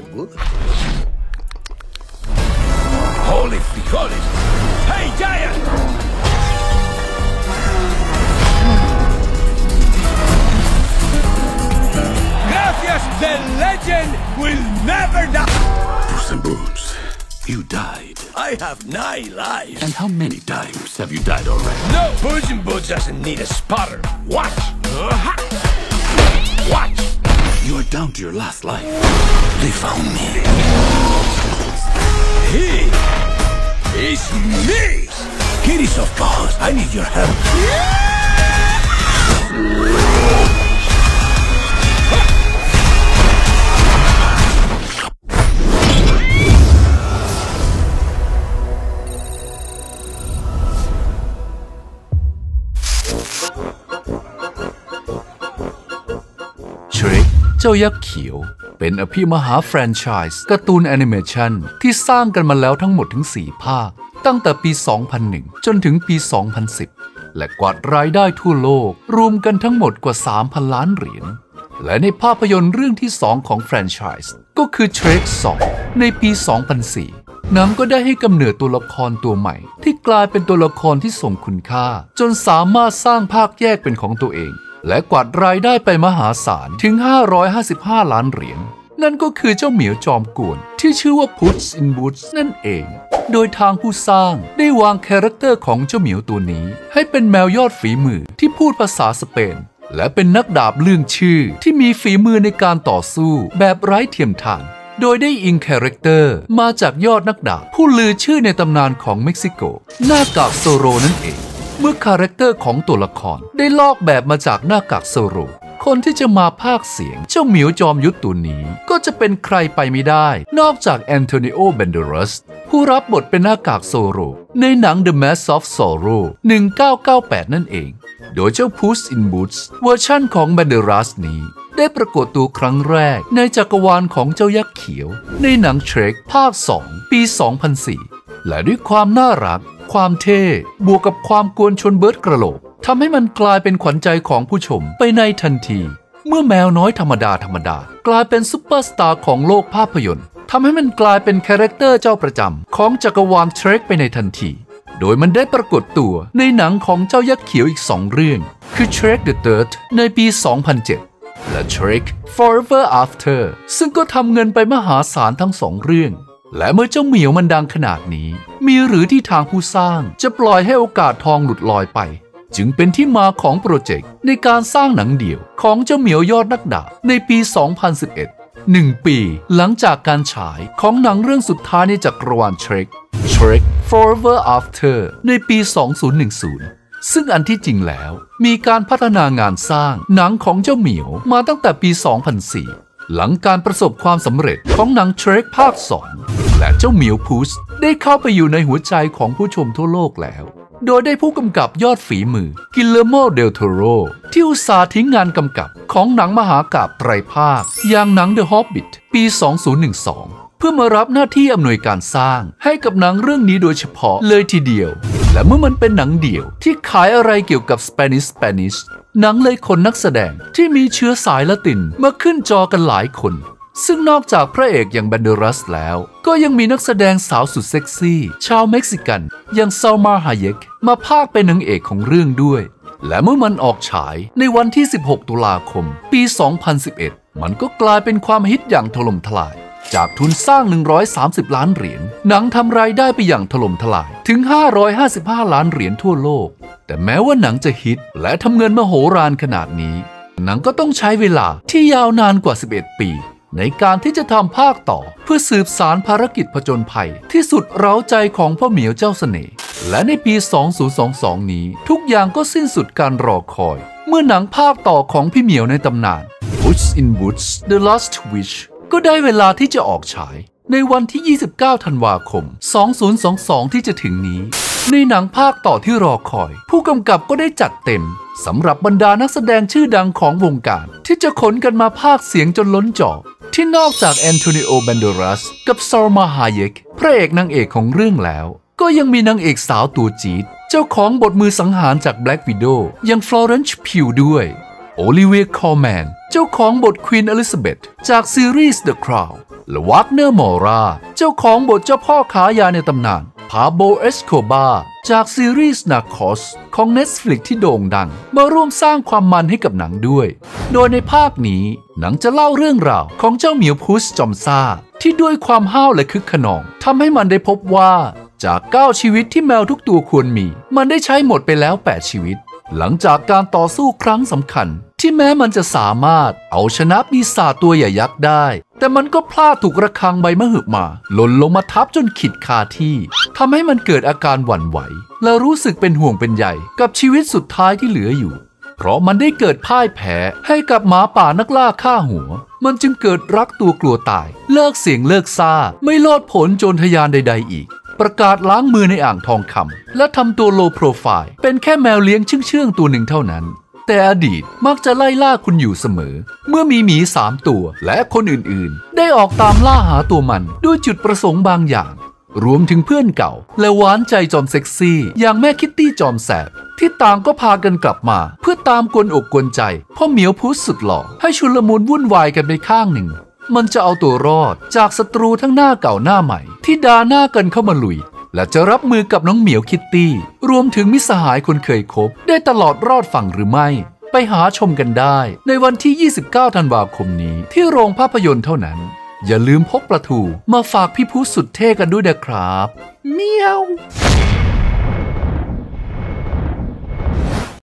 came good. Holy frijoles! Hey, Giant! Gracias, the legend will never die! Puss and Boots, you died. I have nine lives. And how many times have you died already? No, Puss and Boots doesn't need a spotter. Watch! Uh -huh. Down to your last life. They found me. He is me. Kitties of paws, I need your help. Shrek เจ้ายักษ์เขียว เป็นอภิมหาแฟรนไชส์การ์ตูนแอนิเมชันที่สร้างกันมาแล้วทั้งหมดถึง 4 ภาค ตั้งแต่ปี 2001 จนถึงปี 2010 และกวาดรายได้ทั่วโลก รวมกันทั้งหมดกว่า 3,000 ล้านเหรียญและในภาพยนตร์เรื่องที่ 2 ของแฟรนไชส์ก็คือ Shrek 2 ในปี 2004 หนังก็ได้ให้กำเนิดตัวละครตัวใหม่ ที่กลายเป็นตัวละครที่ทรงคุณค่า จนสามารถสร้างภาคแยกเป็นของตัวเอง และกวาดรายได้ไปมหาศาลถึง 555 ล้านเหรียญนั่นก็คือเจ้าเหมียวจอมกวน ที่ชื่อว่า Puss in Boots นั่นเอง โดยทางผู้สร้างได้วางคาแรคเตอร์ของเจ้าเหมียวตัวนี้ ให้เป็นแมวยอดฝีมือที่พูดภาษาสเปน และเป็นนักดาบเลื่องชื่อ ที่มีฝีมือในการต่อสู้แบบไร้เทียมทาน โดยได้อิงคาแรคเตอร์มาจากยอดนักดาบผู้ลือชื่อในตำนานของเม็กซิโกหน้ากากโซโรนั่นเอง เมื่อคาแรคเตอร์ของตัวละครได้ลอกแบบมาจากหน้ากากโซโรคนที่จะมาพากย์เสียงเจ้าเหมียวจอมยุทธตัวนี้ ก็จะเป็นใครไปไม่ได้ นอกจาก Antonio Banderas ผู้รับบทเป็นหน้ากากโซโรในหนัง The Mask of Zorro 1998 นั่นเอง โดยเจ้า Puss in Boots เวอร์ชั่นของ Banderas นี้ ได้ปรากฏตัวครั้งแรกในจักรวาลของเจ้ายักษ์เขียว ในหนัง Shrek ภาค 2 ปี 2004 และด้วยความน่ารัก ความเท่ บวกกับความกวนชวนเบิ๊ดกะโหลกทำให้มันกลายเป็นขวัญใจของผู้ชมไปในทันที เมื่อแมวน้อยธรรมดาธรรมดา กลายเป็นซุปเปอร์สตาร์ของโลกภาพยนตร์ทำให้มันกลายเป็นคาแรคเตอร์เจ้าประจำของจักรวาล Shrek ไปในทันที โดยมันได้ปรากฏตัวในหนังของเจ้ายักษ์เขียวอีกสองเรื่อง คือ Shrek the Third ในปี 2007 และ Shrek Forever After ซึ่งก็ทำเงินไปมหาศาลทั้งสองเรื่อง และเมื่อเจ้าเหมียวมันดังขนาดนี้ มีหรือที่ทางผู้สร้างจะปล่อยให้โอกาสทองหลุดลอยไป จึงเป็นที่มาของโปรเจกต์ในการสร้างหนังเดี่ยวของเจ้าเหมียวยอดนักดาบในปี 2011หนึ่งปีหลังจากการฉายของหนังเรื่องสุดท้ายในจักรวาล Shrek Shrek Forever After ในปี 2010ซึ่งอันที่จริงแล้วมีการพัฒนางานสร้างหนังของเจ้าเหมียวมาตั้งแต่ปี 2004 หลังการประสบความสำเร็จของหนัง Shrek ภาค 2 และเจ้าเหมียว Puss ได้เข้าไปอยู่ในหัวใจของผู้ชมทั่วโลกแล้ว โดยได้ผู้กำกับยอดฝีมือ Guillermo del Toro ที่อุตส่าห์ทิ้งงานกำกับของหนังมหากาพย์ไตรภาค อย่างหนัง The Hobbit ปี 2012 เพื่อมารับหน้าที่อำนวยการสร้างให้กับหนังเรื่องนี้โดยเฉพาะเลยทีเดียว และเมื่อมันเป็นหนังเดี่ยวที่ขายอะไรเกี่ยวกับ Spanish Spanish หนังเลยคนนักแสดงที่มีเชื้อสายละตินมาขึ้นจอกันหลายคน ซึ่งนอกจากพระเอกอย่างแบนเดรัสแล้ว ก็ยังมีนักแสดงสาวสุดเซ็กซี่ ชาวเม็กซิกันอย่างซาลมาฮายเยกมาพากเป็นนางเอกของเรื่องด้วย และเมื่อมันออกฉายในวันที่ 16 ตุลาคม ปี 2011 มันก็กลายเป็นความฮิตอย่างถล่มทลายจากทุนสร้าง 130 ล้านเหรียญ หนังทำรายได้ไปอย่างถล่มทลายถึง 555 ล้านเหรียญทั่วโลก แต่แม้ว่าหนังจะฮิตและทำเงินมโหฬารขนาดนี้ หนังก็ต้องใช้เวลาที่ยาวนานกว่า 11 ปี ในการที่จะทำภาคต่อ เพื่อสืบสารภารกิจผจญภัย ที่สุดเร้าใจของพ่อเหมียวเจ้าเสน่ห์และในปี 2022 นี้ ทุกอย่างก็สิ้นสุดการรอคอย เมื่อหนังภาคต่อของพี่เหมียวในตำนาน Puss in Boots The Last Wish ก็ได้เวลาที่จะออกฉาย ในวันที่ 29 ธันวาคม 2022 ที่จะถึงนี้ ในหนังภาคต่อที่รอคอย ผู้กำกับก็ได้จัดเต็มสำหรับบรรดานักแสดงชื่อดังของวงการ ที่จะขนกันมาภาคเสียงจนล้นจอ ที่นอกจากแอนโทนิโอแบนเดรัสกับซอร์มาฮายเยกพระเอกนางเอกของเรื่องแล้ว ก็ยังมีนางเอกสาวตัวจีดเจ้าของบทมือสังหารจาก Black Widow อย่าง Florence Pugh ด้วย Olivia Colman เจ้าของบท Queen Elizabeth จากซีรีส์ The Crown และ Wagner Moura เจ้าของบทเจ้าพ่อค้ายาในตำนาน Pablo Escobar จากซีรีส์ Narcos ของ Netflix ที่โด่งดัง มาร่วมสร้างความมันให้กับหนังด้วย โดยในภาคนี้หนังจะเล่าเรื่องราวของเจ้าเหมียวพุสจอมซ่า ที่ด้วยความห้าวและคึกขนองทำให้มันได้พบว่า จาก 9 ชีวิตที่แมวทุกตัวควรมี มันได้ใช้หมดไปแล้ว 8 ชีวิต หลังจากการต่อสู้ครั้งสำคัญ ที่แม้มันจะสามารถเอาชนะปีศาจตัวใหญ่ยักษ์ได้ แต่มันก็พลาดถูกระฆังใบมะหึมาหล่นลงมาทับจนขิดคาที่ ทำให้มันเกิดอาการหวั่นไหว และรู้สึกเป็นห่วงเป็นใยกับชีวิตสุดท้ายที่เหลืออยู่ เพราะมันได้เกิดพ่ายแพ้ให้กับหมาป่านักล่าฆ่าหัว มันจึงเกิดรักตัวกลัวตาย เลิกเสียงเลิกซาไม่โลดผลโจรทยานใด ๆ อีก ประกาศล้างมือในอ่างทองคำและทำตัวโลโปรไฟล์ เป็นแค่แมวเลี้ยงเชื่องๆตัวหนึ่งเท่านั้นแต่อดีตมักจะไล่ล่าคุณอยู่เสมอ เมื่อมีหมีสามตัวและคนอื่นๆ ได้ออกตามล่าหาตัวมันด้วยจุดประสงค์บางอย่าง รวมถึงเพื่อนเก่า และหวานใจจอมเซ็กซี่ อย่างแม่คิตตี้จอมแสบ ที่ต่างก็พากันกลับมา เพื่อตามกวนอกกวนใจพ่อเหมียวพุสสุดหล่อให้ชุลมุนวุ่นวายกันไปข้างหนึ่ง มันจะเอาตัวรอดจากศัตรูทั้งหน้าเก่าหน้าใหม่ ที่ดาหน้ากันเข้ามาลุย และจะรับมือกับน้องเหมียวคิตตี้ รวมถึงมิสหายคนเคยคบ ได้ตลอดรอดฝั่งหรือไม่ ไปหาชมกันได้ ในวันที่ 29 ธันวาคมนี้ที่โรงภาพยนตร์เท่านั้น อย่าลืมพกปลาทูมาฝากพี่ผู้สุดเท่กันด้วยนะครับ เมียว